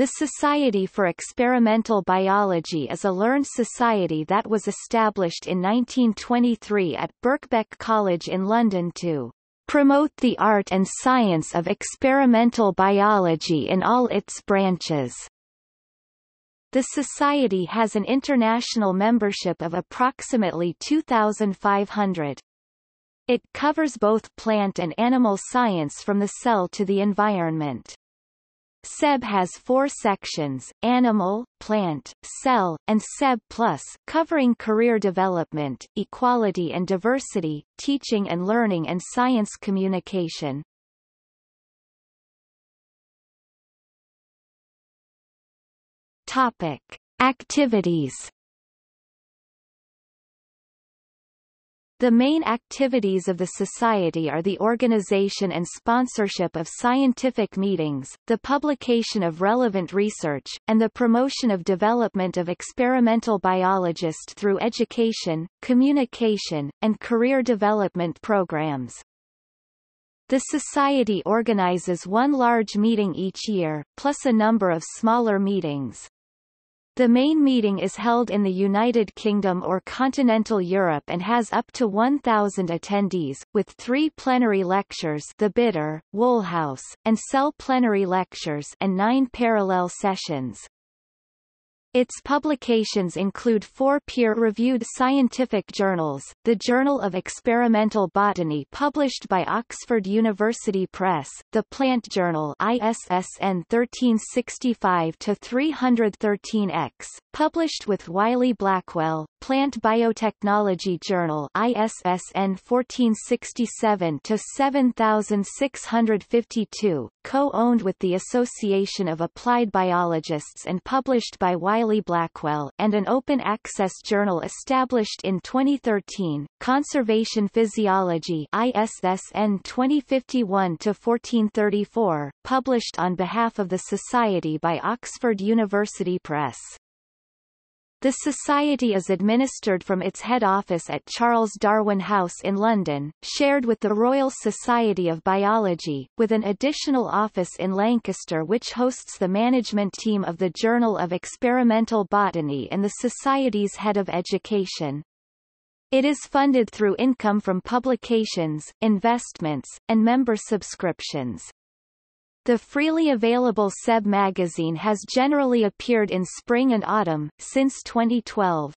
The Society for Experimental Biology is a learned society that was established in 1923 at Birkbeck College in London to promote the art and science of experimental biology in all its branches. The Society has an international membership of approximately 2,500. It covers both plant and animal science from the cell to the environment. SEB has four sections, Animal, Plant, Cell, and SEB Plus, covering career development, equality and diversity, teaching and learning and science communication. Topic. Activities The main activities of the Society are the organization and sponsorship of scientific meetings, the publication of relevant research, and the promotion of development of experimental biologists through education, communication, and career development programs. The Society organizes one large meeting each year, plus a number of smaller meetings. The main meeting is held in the United Kingdom or continental Europe and has up to 1,000 attendees, with three plenary lectures the Bidder, Woolhouse, and Cell plenary lectures and nine parallel sessions. Its publications include four peer-reviewed scientific journals, the Journal of Experimental Botany published by Oxford University Press, the Plant Journal ISSN 1365-313X, published with Wiley-Blackwell, Plant Biotechnology Journal ISSN 1467-7652, co-owned with the Association of Applied Biologists and published by Wiley-Blackwell, and an open-access journal established in 2013, Conservation Physiology ISSN 2051-1434, published on behalf of the Society by Oxford University Press. The Society is administered from its head office at Charles Darwin House in London, shared with the Royal Society of Biology, with an additional office in Lancaster which hosts the management team of the Journal of Experimental Botany and the Society's head of education. It is funded through income from publications, investments, and member subscriptions. The freely available SEB magazine has generally appeared in spring and autumn, since 2012.